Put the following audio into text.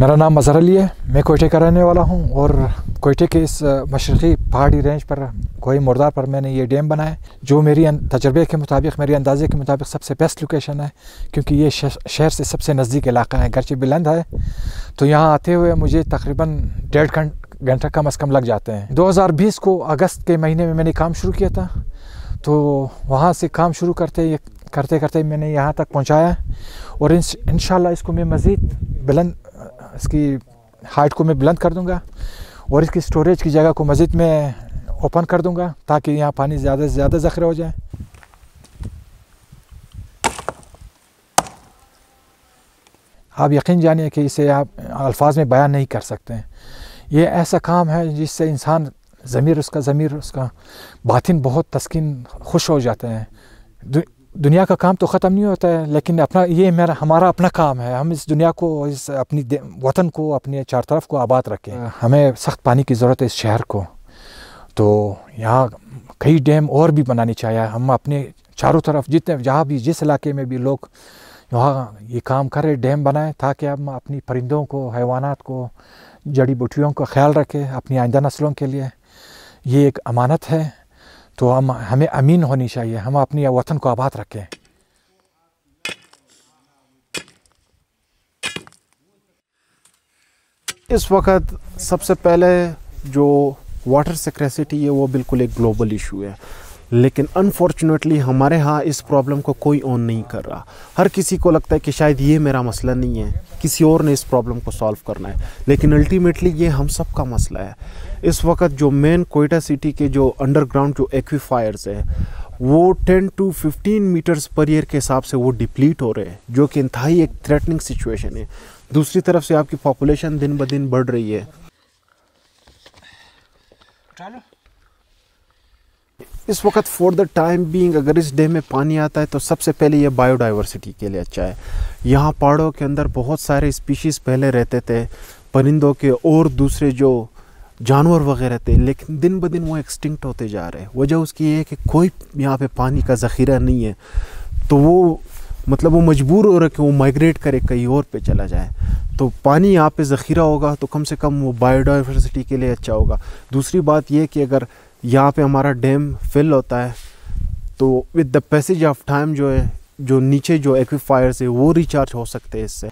मेरा नाम मज़हर अली है। मैं कोयटे का रहने वाला हूँ और कोयटे के इस मशरक़ी पहाड़ी रेंज पर, कोई मुर्दार पर मैंने ये डैम बनाया जो मेरी तजर्बे के मुताबिक, मेरे अंदाजे के मुताबिक सबसे बेस्ट लोकेशन है, क्योंकि ये शहर से सबसे नज़दीक इलाका है। गर्चे बुलंद है तो यहाँ आते हुए मुझे तकरीबन डेढ़ घंटा कम अज़ कम लग जाते हैं। 2020 को अगस्त के महीने में मैंने काम शुरू किया था तो वहाँ से काम शुरू करते करते करते मैंने यहाँ तक पहुँचाया और इन इसको मैं मज़ीद बुलंद, इसकी हाइट को मैं बुलंद कर दूँगा और इसकी स्टोरेज की जगह को मज़ीद मैं ओपन कर दूँगा ताकि यहाँ पानी ज़्यादा से ज़्यादा ज़ख़ीरा हो जाए। आप यकीन जानिए कि इसे आप अल्फाज में बयान नहीं कर सकते हैं। ये ऐसा काम है जिससे इंसान ज़मीर, उसका ज़मीर, उसका बातिन बहुत तस्किन, खुश हो जाते हैं। दुनिया का काम तो ख़त्म नहीं होता है लेकिन अपना ये मेरा हमारा अपना काम है। हम इस दुनिया को इस अपनी वतन को अपने चार तरफ़ को आबाद रखें। हमें सख्त पानी की ज़रूरत है इस शहर को। तो यहाँ कई डैम और भी बनानी चाहिए। हम अपने चारों तरफ़ जितने जहाँ भी जिस इलाके में भी लोग वहाँ ये काम करें डैम बनाएँ ताकि हम अपनी परिंदों को हैवानात को जड़ी बूटियों का ख्याल रखें अपनी आइंदा नस्लों के लिए। ये एक अमानत है। तो हम, हमें अमीन होनी चाहिए। हम अपनी वतन को आबाद रखें। इस वक्त सबसे पहले जो वाटर सिक्रेसिटी है, वो बिल्कुल एक ग्लोबल इशू है। लेकिन अनफॉर्चुनेटली हमारे यहाँ इस प्रॉब्लम को कोई ऑन नहीं कर रहा। हर किसी को लगता है कि शायद ये मेरा मसला नहीं है, किसी और ने इस प्रॉब्लम को सॉल्व करना है। लेकिन अल्टीमेटली ये हम सब का मसला है। इस वक्त जो मेन कोयटा सिटी के जो अंडरग्राउंड जो एक्वीफायर्स हैं, वो 10 टू 15 मीटर्स पर ईयर के हिसाब से वो डिप्लीट हो रहे हैं, जो कि इंतहाई एक थ्रेटनिंग सिचुएशन है। दूसरी तरफ़ से आपकी पॉपुलेशन दिन ब दिन बढ़ रही है। इस वक्त फॉर द टाइम बीइंग अगर इस डैम में पानी आता है तो सबसे पहले ये बायोडाइवर्सिटी के लिए अच्छा है। यहाँ पहाड़ों के अंदर बहुत सारे स्पीशीज़ पहले रहते थे, परिंदों के और दूसरे जो जानवर वगैरह थे, लेकिन दिन ब दिन वो एक्सटिंक्ट होते जा रहे हैं। वजह उसकी ये है कि कोई यहाँ पे पानी का ज़ख़ीरा नहीं है तो वो मतलब वो मजबूर हो रहा है कि वो माइग्रेट करे कहीं और पे चला जाए। तो पानी यहाँ पे ज़ख़ीरा होगा तो कम से कम वो बायोडाइवर्सिटी के लिए अच्छा होगा। दूसरी बात ये कि अगर यहाँ पे हमारा डैम फिल होता है। तो with the passage of time जो है, जो नीचे जो एक्विफायर्स है वो रिचार्ज हो सकते हैं इससे।